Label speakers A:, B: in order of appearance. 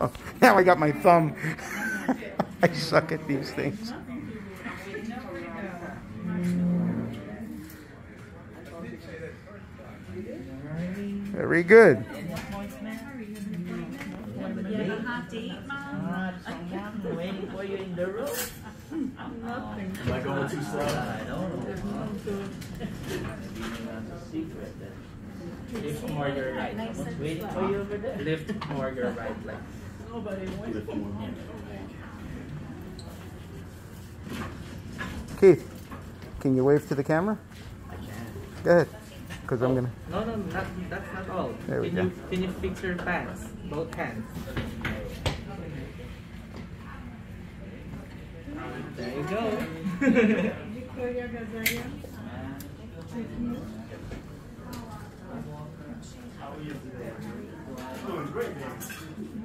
A: Now I got my thumb. I suck at these things. Very good.
B: Am I going too slow?
C: I don't know. That's a secret then. Lift more your right. For you over there. Lift more your right leg. Nobody wants
B: Lift more.
A: Keith, can you wave to the camera?
C: I can.
A: Go ahead. Because I'm oh. going to.
C: No, no, not, that's not all.
A: There we
C: can
A: go.
C: You, can you fix your pants? Both hands. There you go.
B: Doing great, man.